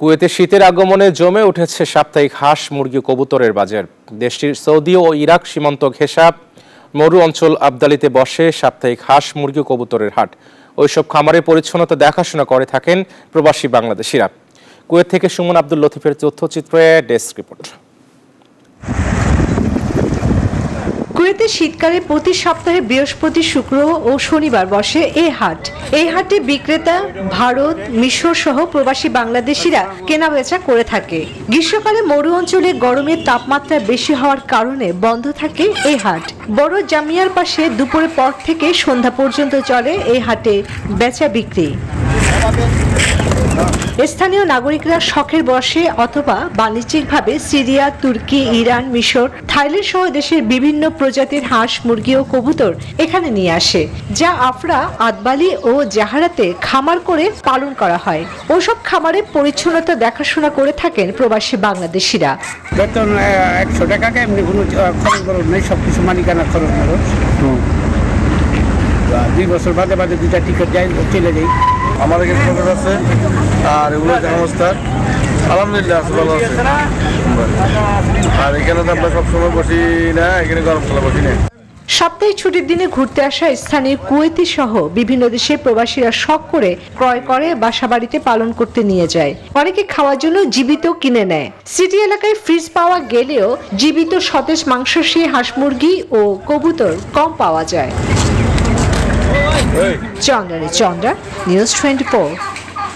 কুয়েতে শীতের আগমনে জমে উঠেছে সাপ্তাহিক হাঁস, মুরগি, কবুতরের বাজার। দেশটির সৌদি ও ইরাক সীমান্ত ঘেঁষা মরু অঞ্চল আবদালিতে বসে সাপ্তাহিক হাঁস, মুরগি, কবুতরের হাট। ওইসব খামারে পরিচ্ছন্নতা দেখাশোনা করে থাকেন প্রবাসী বাংলাদেশিরা। কুয়েত থেকে সুমন আব্দুল লতিফের তথ্যচিত্রে ডেস্ক রিপোর্ট। কুয়েতে শীতকালে প্রতি সপ্তাহে বৃহস্পতি, শুক্র ও শনিবার বসে এই হাট। এই হাটে বিক্রেতা, ভারত, মিশর সহ প্রবাসী বাংলাদেশিরা কেনাবেচা করে থাকে। গ্রীষ্মকালে মরু অঞ্চলে গরমের তাপমাত্রা বেশি হওয়ার কারণে বন্ধ থাকে এই হাট। বড় জামিয়ার পাশে দুপুরের পর থেকে সন্ধ্যা পর্যন্ত চলে এই হাটে বেচা বিক্রি। স্থানীয় নাগরিকরা শখের বসে অথবা বাণিজ্যিকভাবে সিরিয়া তুর্কি ইরান মিশর থাইল্যান্ড সহ দেশের বিভিন্ন প্রজাতির হাঁস মুরগি ও কবুতর এখানে নিয়ে আসে যা আফরা আদবালি ও জাহারাতে খামার করে পালন করা হয়। ওসব খামারে পরিচ্ছন্নতা দেখাশোনা করে থাকেন প্রবাসী বাংলাদেশিরা। বেতন একশো টাকাকে এমনি কোনো খরচ খরচ নেই সব কিছু মালিকানা খরচ খরচ। দুই বছর বাদে বাদে দুইটা টিকিট যাই চলে যাই আমার এখানে খবর আছে। আর এগুলো অবস্থা আলহামদুলিল্লাহ, আছে, ভালো আছে। আর এখানে তো আমরা সবসময় বসি না, এখানে বসি না। ছুটির দিনে ঘুরতে আসা স্থানীয় কুয়েতি সহ বিভিন্ন দেশের প্রবাসীরা শখ করে ক্রয় করে বাসা বাড়িতে পালন করতে নিয়ে যায়। অনেকে খাওয়ার জন্য জীবিত কিনে নেয়। সিটি এলাকায় ফ্রিজ পাওয়া গেলেও জীবিত সতেজ মাংসশী হাঁস মুরগি ও কবুতর কম পাওয়া যায়। Chandrani Chandra news twenty